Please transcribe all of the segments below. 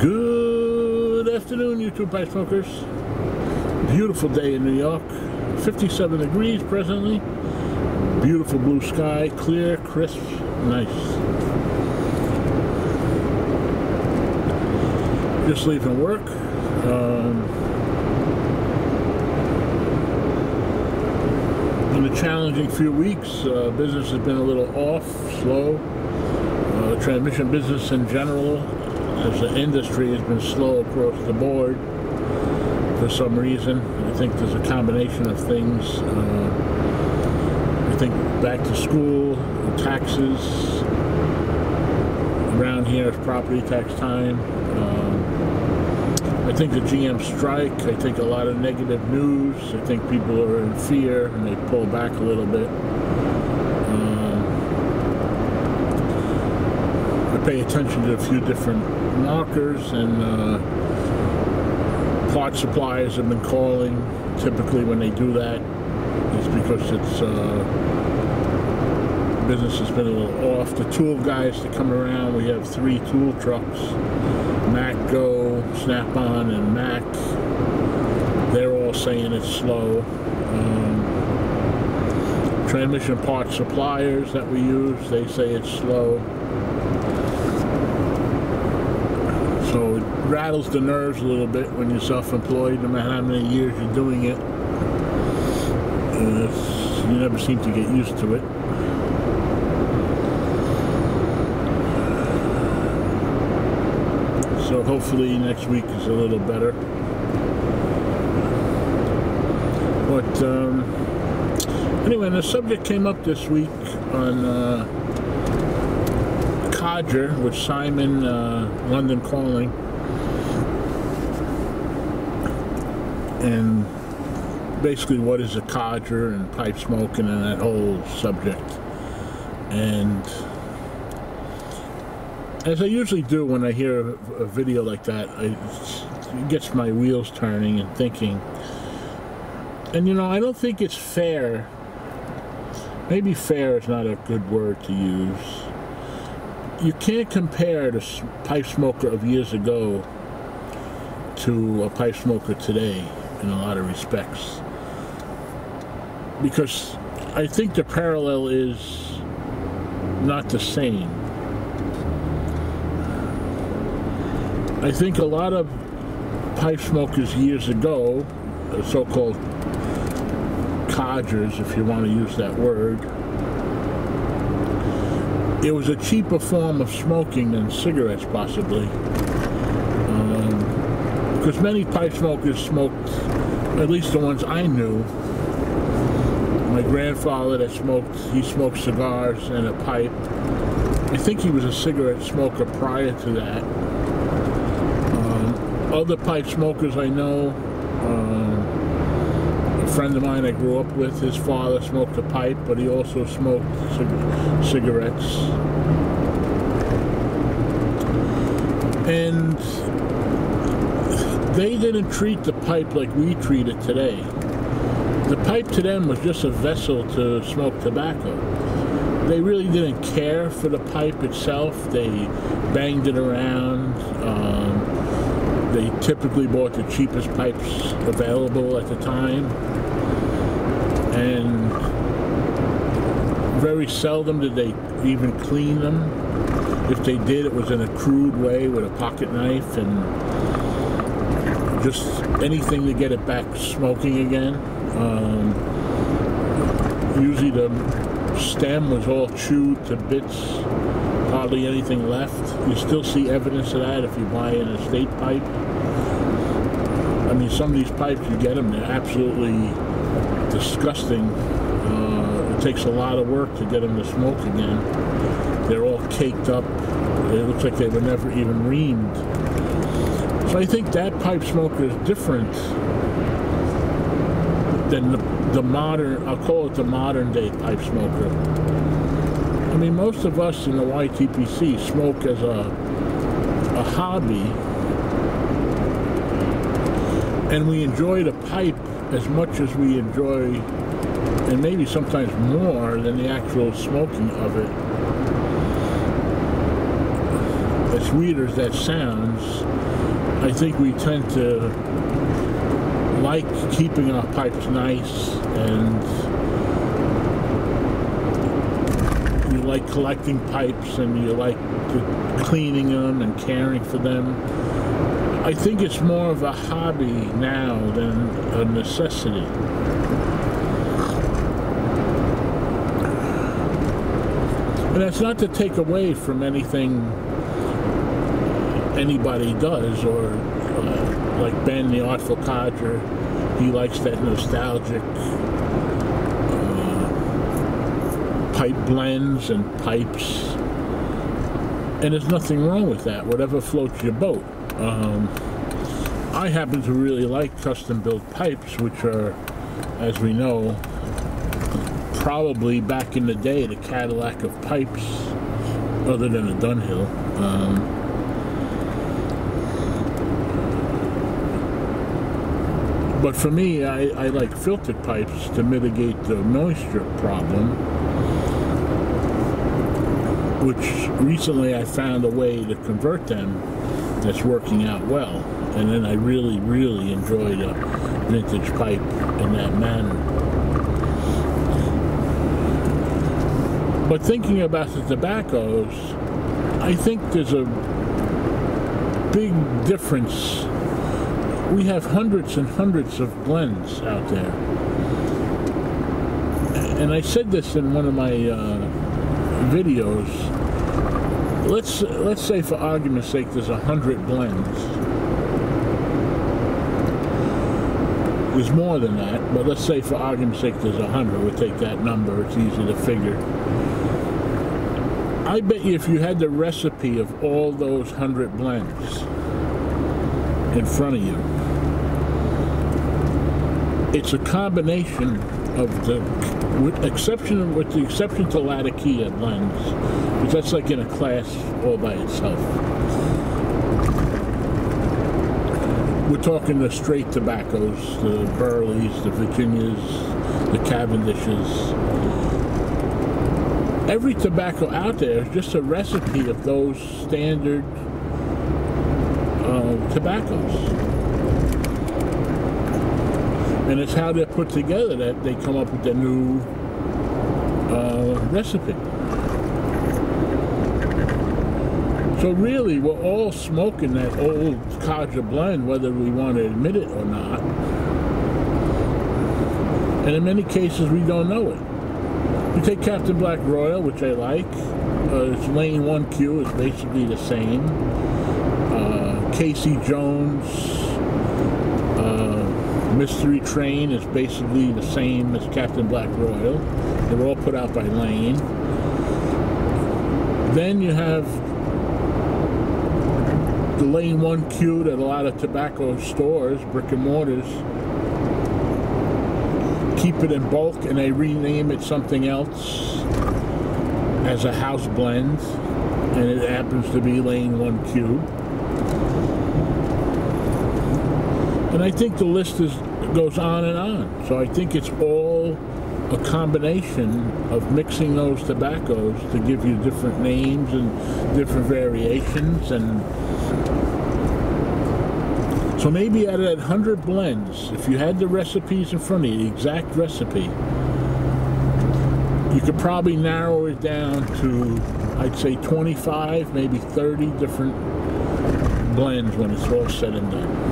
Good afternoon, YouTube pipe smokers. Beautiful day in New York. 57 degrees presently. Beautiful blue sky, clear, crisp, nice. Just leaving work. Um, been a challenging few weeks. Uh, business has been a little off, slow. Uh, transmission business in general as the industry has been slow across the board for some reason. I think there's a combination of things. Uh, I think back to school, taxes. Around here is property tax time. Um, I think the GM strike, I think a lot of negative news. I think people are in fear and they pull back a little bit. Pay attention to a few different markers and uh, part suppliers have been calling. Typically when they do that, it's because it's uh, business has been a little off. The tool guys to come around, we have three tool trucks, Mac Go, Snap-on, and Mac. They're all saying it's slow. Um, transmission part suppliers that we use, they say it's slow. So it rattles the nerves a little bit when you're self-employed, no matter how many years you're doing it. you never seem to get used to it. So hopefully next week is a little better. But um, anyway, the subject came up this week on uh, Codger with Simon uh, London Calling. And basically what is a codger and pipe smoking and that whole subject. And as I usually do when I hear a, video like that, it gets my wheels turning and thinking. And you know, I don't think it's fair. Maybe fair is not a good word to use you can't compare the pipe smoker of years ago to a pipe smoker today in a lot of respects. Because I think the parallel is not the same. I think a lot of pipe smokers years ago, so-called codgers, if you want to use that word, it was a cheaper form of smoking than cigarettes, possibly. Because many pipe smokers smoked, at least the ones I knew. My grandfather that smoked, he smoked cigars and a pipe. I think he was a cigarette smoker prior to that. Um, other pipe smokers I know, um, a friend of mine I grew up with, his father smoked a pipe, but he also smoked cig cigarettes. And they didn't treat the pipe like we treat it today. The pipe to them was just a vessel to smoke tobacco. They really didn't care for the pipe itself. They banged it around. Um, they typically bought the cheapest pipes available at the time and very seldom did they even clean them. If they did, it was in a crude way with a pocket knife and just anything to get it back smoking again. Um, usually the stem was all chewed to bits, hardly anything left. You still see evidence of that if you buy an estate pipe. I mean, some of these pipes, you get them, they're absolutely disgusting. Uh, it takes a lot of work to get them to smoke again. They're all caked up. It looks like they were never even reamed. So I think that pipe smoker is different than the, the modern, I'll call it the modern day pipe smoker. I mean, most of us in the YTPC smoke as a, a hobby and we enjoy the pipe as much as we enjoy, and maybe sometimes more than the actual smoking of it. As weird as that sounds, I think we tend to like keeping our pipes nice and you like collecting pipes and you like cleaning them and caring for them. I think it's more of a hobby now than a necessity. And that's not to take away from anything anybody does, or uh, like Ben, the Artful Codger, he likes that nostalgic uh, pipe blends and pipes. And there's nothing wrong with that, whatever floats your boat. Um, I happen to really like custom built pipes, which are, as we know, probably back in the day the Cadillac of pipes, other than a Dunhill. Um, but for me, I, I like filtered pipes to mitigate the moisture problem, which recently I found a way to convert them that's working out well. And then I really, really enjoyed a vintage pipe in that manner. But thinking about the tobaccos, I think there's a big difference. We have hundreds and hundreds of blends out there. And I said this in one of my uh, videos. Let's let's say for argument's sake there's a hundred blends. There's more than that, but let's say for argument's sake there's a hundred. We'll take that number, it's easy to figure. I bet you if you had the recipe of all those hundred blends in front of you, it's a combination of the with exception with the exception to Latakia blends, because that's like in a class all by itself. We're talking the straight tobaccos, the Burleys, the Virginias, the Cavendishes. Every tobacco out there is just a recipe of those standard uh, tobaccos and it's how they're put together that they come up with the new uh, recipe. So really, we're all smoking that old Codger blend, whether we want to admit it or not. And in many cases, we don't know it. You take Captain Black Royal, which I like. Uh, it's Lane 1Q is basically the same. Uh, Casey Jones, Mystery Train is basically the same as Captain Black Royal. They were all put out by Lane. Then you have the Lane 1Q that a lot of tobacco stores, brick and mortars, keep it in bulk and they rename it something else as a house blend and it happens to be Lane 1Q. And I think the list is goes on and on. So I think it's all a combination of mixing those tobaccos to give you different names and different variations and so maybe out of that 100 blends, if you had the recipes in front of you, the exact recipe, you could probably narrow it down to, I'd say 25, maybe 30 different blends when it's all said and done.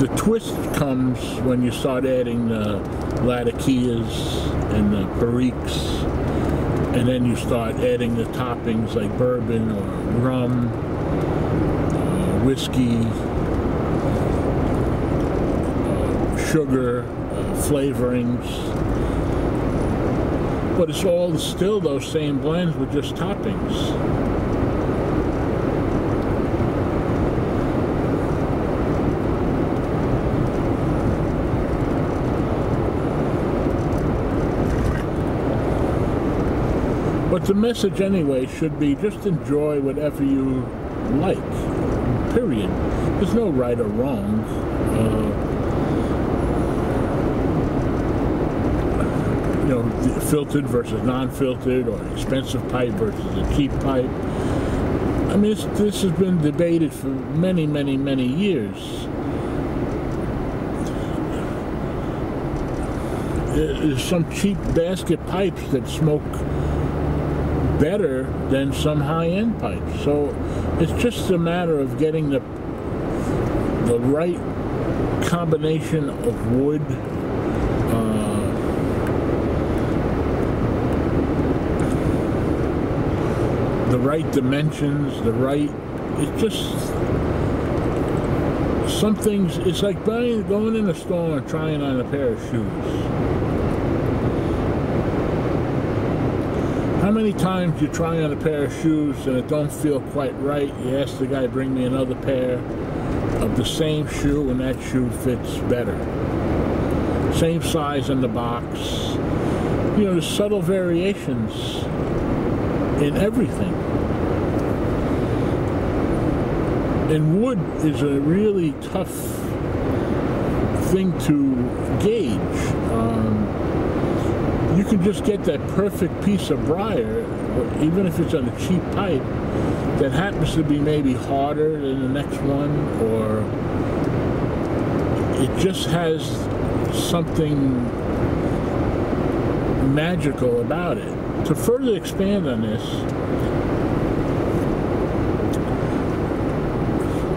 The twist comes when you start adding the Latakias and the Periques, and then you start adding the toppings like bourbon or rum, uh, whiskey, uh, sugar, uh, flavorings. But it's all still those same blends with just toppings. The message anyway should be just enjoy whatever you like, period. There's no right or wrong. Uh, know, filtered versus non-filtered, or expensive pipe versus a cheap pipe. I mean, this has been debated for many, many, many years. There's some cheap basket pipes that smoke better than some high-end pipes. So it's just a matter of getting the the right combination of wood uh, the right dimensions the right it's just some things it's like buying going in a store and trying on a pair of shoes how many times you try on a pair of shoes and it don't feel quite right you ask the guy bring me another pair of the same shoe and that shoe fits better. Same size in the box. You know, there's subtle variations in everything. And wood is a really tough thing to gauge. Um, you can just get that perfect piece of briar, even if it's on a cheap pipe, that happens to be maybe harder than the next one, or it just has something magical about it. To further expand on this,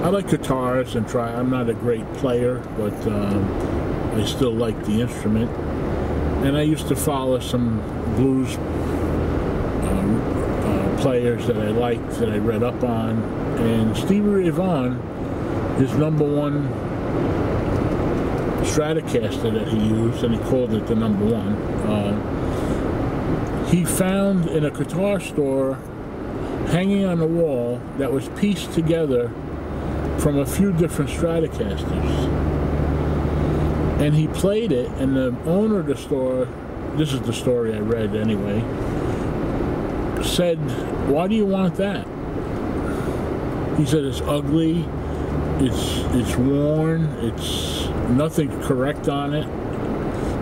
I like guitars and try. I'm not a great player, but um, I still like the instrument. And I used to follow some blues players that I liked that I read up on, and Stevie Ray Vaughan, his number one Stratocaster that he used, and he called it the number one. Uh, he found in a guitar store hanging on the wall that was pieced together from a few different Stratocasters. And he played it, and the owner of the store, this is the story I read anyway, said, why do you want that? He said, it's ugly, it's, it's worn, it's nothing correct on it.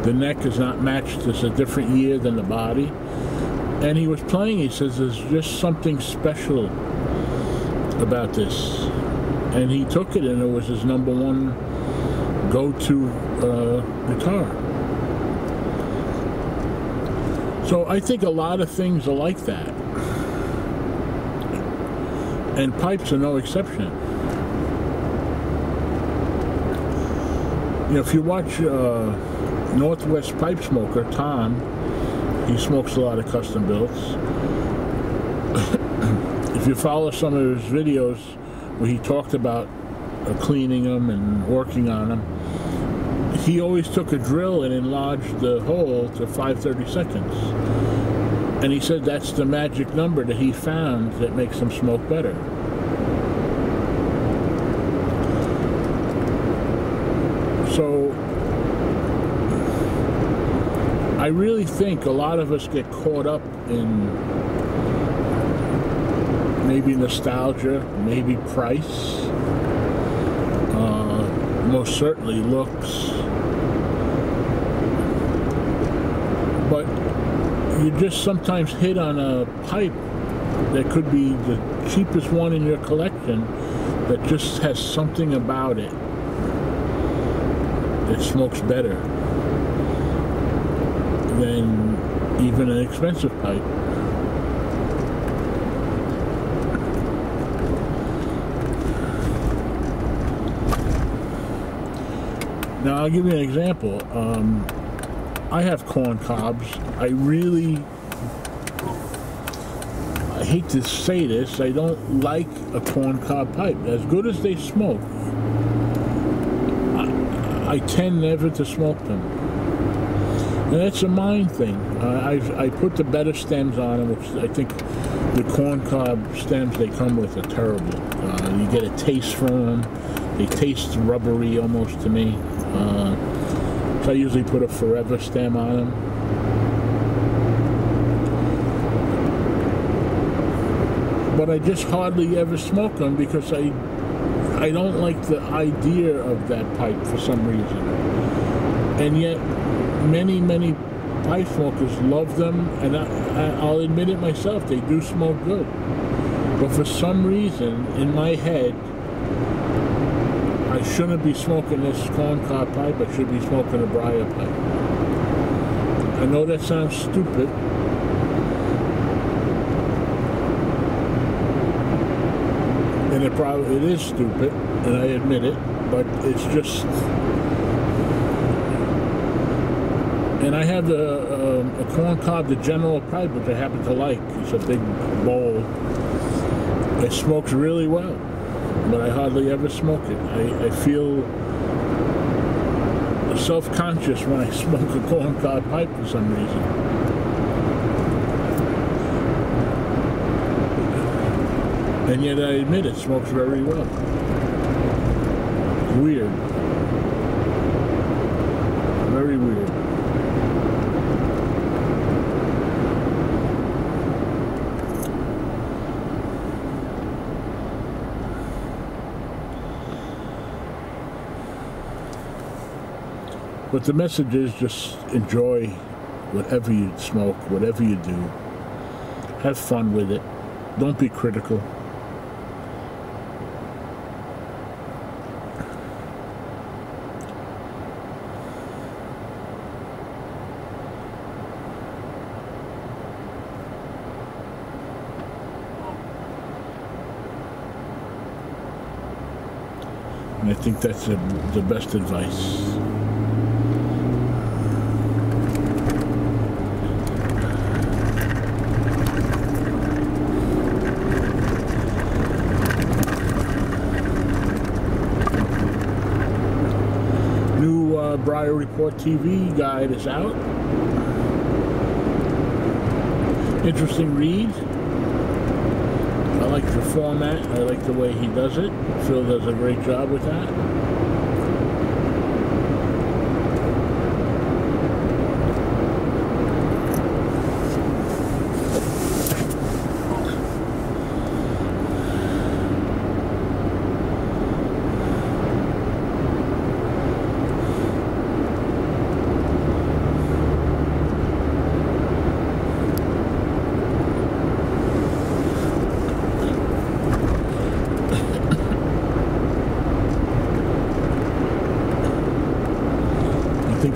The neck is not matched, it's a different year than the body. And he was playing, he says, there's just something special about this. And he took it and it was his number one go-to uh, guitar. So I think a lot of things are like that. And pipes are no exception. You know, if you watch uh, Northwest Pipe Smoker, Tom, he smokes a lot of custom builds. if you follow some of his videos where he talked about uh, cleaning them and working on them, he always took a drill and enlarged the hole to 530 seconds. And he said that's the magic number that he found that makes them smoke better. So I really think a lot of us get caught up in maybe nostalgia, maybe price, uh, most certainly looks. But you just sometimes hit on a pipe that could be the cheapest one in your collection that just has something about it that smokes better than even an expensive pipe. Now I'll give you an example. Um, I have corn cobs. I really, I hate to say this, I don't like a corn cob pipe. As good as they smoke, I, I tend never to smoke them. And that's a mind thing. I, I put the better stems on them, which I think the corn cob stems they come with are terrible. Uh, you get a taste from them. They taste rubbery almost to me. Uh, so I usually put a forever stem on them. But I just hardly ever smoke them because I I don't like the idea of that pipe for some reason. And yet many, many pipe smokers love them, and I, I, I'll admit it myself, they do smoke good. But for some reason, in my head, Shouldn't be smoking this corncob pipe, I should be smoking a briar pipe. I know that sounds stupid, and it probably it is stupid, and I admit it, but it's just. And I have a, um, a corn cob, the General pipe, which I happen to like. It's a big bowl. It smokes really well, but I hardly ever smoke it. I, I feel self-conscious when I smoke a corn cob pipe for some reason. And yet I admit it smokes very well. Weird. Very weird. But the message is just enjoy whatever you smoke, whatever you do. Have fun with it. Don't be critical. And I think that's the, the best advice. Uh, Report TV guide is out. Interesting read. I like the format. I like the way he does it. Phil does a great job with that.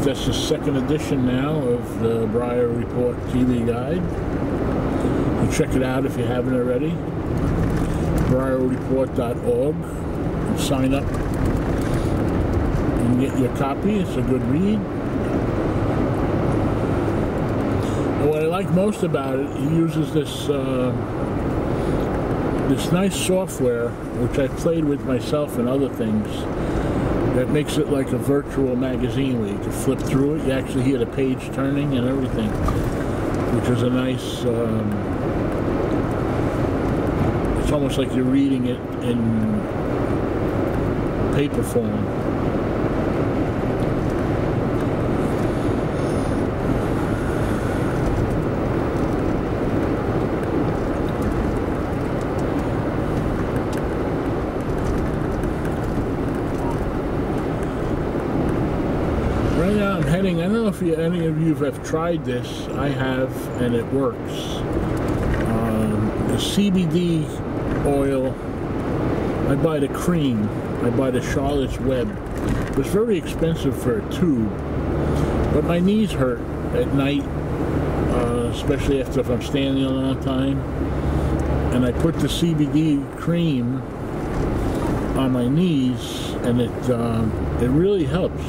That's the second edition now of the Briar Report TV guide. Check it out if you haven't already. BriarReport.org. Sign up and get your copy. It's a good read. And what I like most about it, he uses this uh, this nice software, which I played with myself and other things that makes it like a virtual magazine where you can flip through it. You actually hear the page turning and everything, which is a nice. Um, it's almost like you're reading it in paper form. Right now I'm heading, I don't know if you, any of you have tried this. I have, and it works. Um, the CBD oil, I buy the cream. I buy the Charlotte's Web. It was very expensive for a tube, but my knees hurt at night, uh, especially after if I'm standing a long time. And I put the CBD cream on my knees, and it um, it really helps.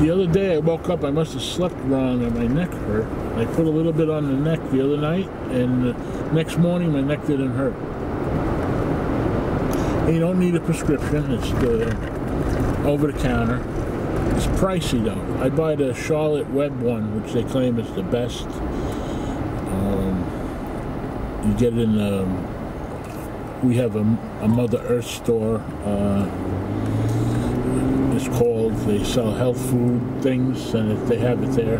The other day I woke up, I must have slept wrong and my neck hurt. I put a little bit on the neck the other night, and the next morning my neck didn't hurt. You don't need a prescription, it's the over the counter. It's pricey though. I buy the Charlotte Web one, which they claim is the best. Um, you get it in the, we have a, a Mother Earth store. Uh, They sell health food things, and it, they have it there.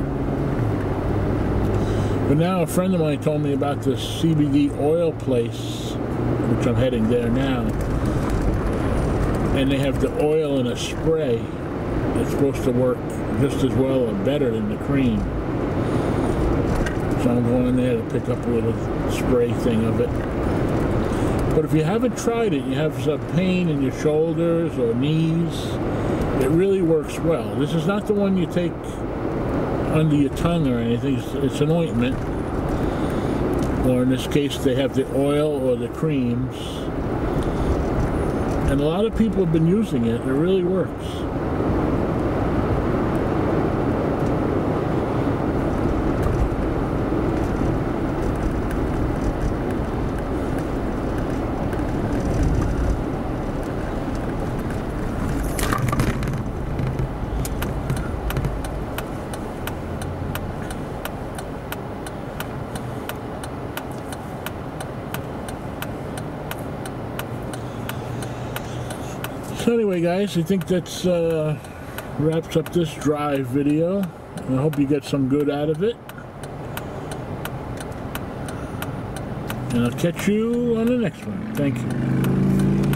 But now a friend of mine told me about this CBD oil place, which I'm heading there now. And they have the oil in a spray, that's supposed to work just as well or better than the cream. So I'm going there to pick up a little spray thing of it. But if you haven't tried it, you have some pain in your shoulders or knees, it really works well. This is not the one you take under your tongue or anything. It's, it's an ointment. Or in this case, they have the oil or the creams. And a lot of people have been using it. It really works. So anyway, guys, I think that's uh, wraps up this drive video. I hope you get some good out of it. And I'll catch you on the next one. Thank you.